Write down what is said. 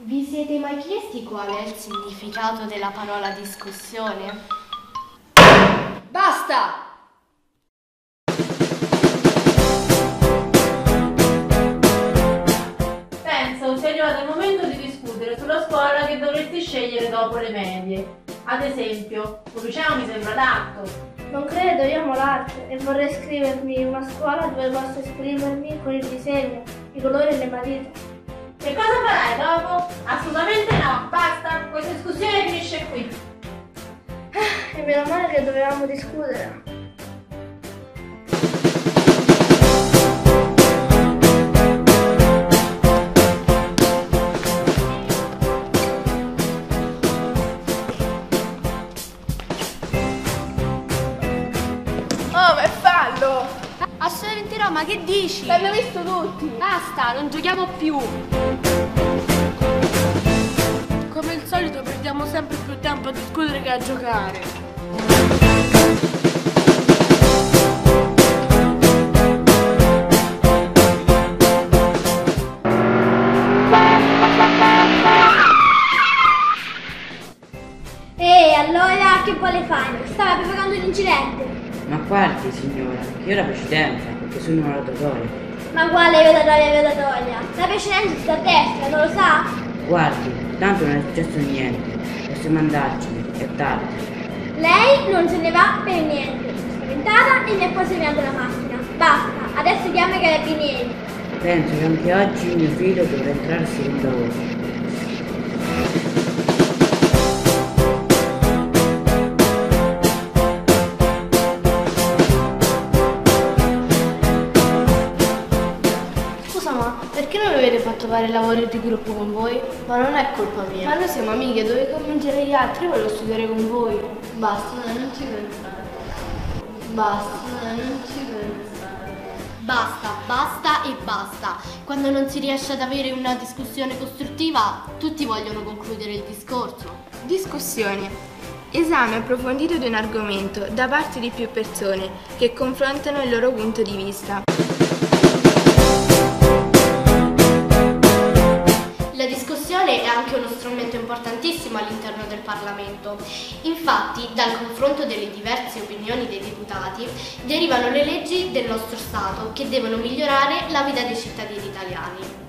Vi siete mai chiesti qual è il significato della parola discussione? Basta! Penso sia arrivato il momento di discutere sulla scuola che dovresti scegliere dopo le medie. Ad esempio, un liceo mi sembra adatto. Non credo, io amo l'arte e vorrei iscrivermi in una scuola dove posso esprimermi con il disegno, i colori e le matite. Che cosa farai dopo? Meno male che dovevamo discutere. Oh, ma è fallo! Assolutamente no, ma che dici? L'hanno visto tutti! Basta, non giochiamo più! Come al solito perdiamo sempre più tempo a discutere che a giocare. Allora che vuole fare? Stava preparando l'incidente. Ma guardi signora, che io la precedenza, perché sono una rotatoria. Ma quale vedatoria vedatoria? La precedenza sta a destra, non lo sa? Guardi, tanto non è successo niente, possiamo andarcene, è tardi. Lei non se ne va per niente. Spaventata e mi ha poi segnato la macchina. Basta, adesso chiama i carabinieri. Penso che anche oggi mio figlio dovrà entrare al secondo perché non mi avete fatto fare il lavoro di gruppo con voi? Ma non è colpa mia. Ma noi siamo amiche, dovete convincere gli altri, io voglio studiare con voi. Basta, non ci pensare. Basta, non ci pensare. Basta, basta e basta. Quando non si riesce ad avere una discussione costruttiva, tutti vogliono concludere il discorso. Discussione. Esame approfondito di un argomento da parte di più persone che confrontano il loro punto di vista. All'interno del Parlamento. Infatti, dal confronto delle diverse opinioni dei deputati derivano le leggi del nostro Stato che devono migliorare la vita dei cittadini italiani.